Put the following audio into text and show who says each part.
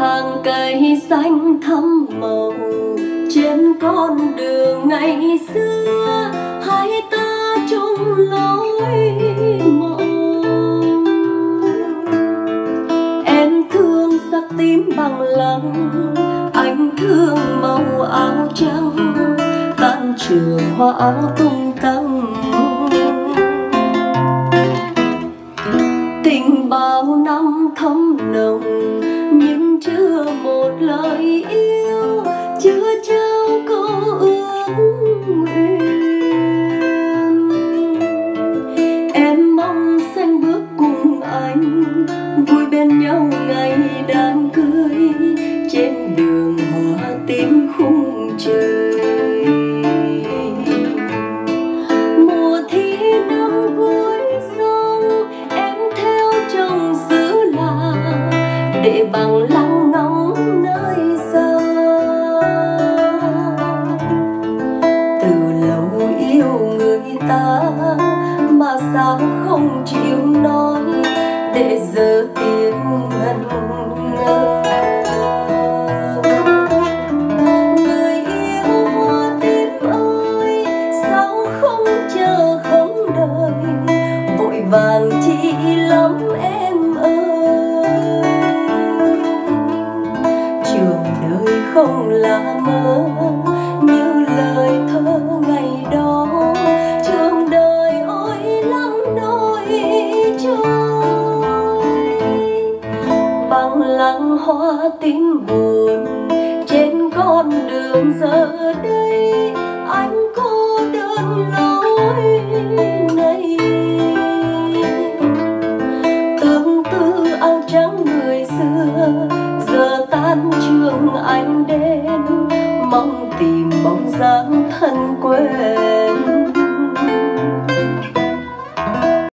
Speaker 1: hàng cây xanh thắm màu, trên con đường ngày xưa, hai ta chung lối mộng em thương sắc tím bằng lăng anh thương màu áo trắng, tan trường hoa áo tung tăng. Tình bao năm thấm nồng sao không chịu nói để giờ tiếc ngần không là mơ. Như lời thơ ngày đó, trường đời ôi lắm nỗi trôi bằng lăng hoa tím buồn trên con đường giờ đây. Đến mong tìm bóng dáng thân quen.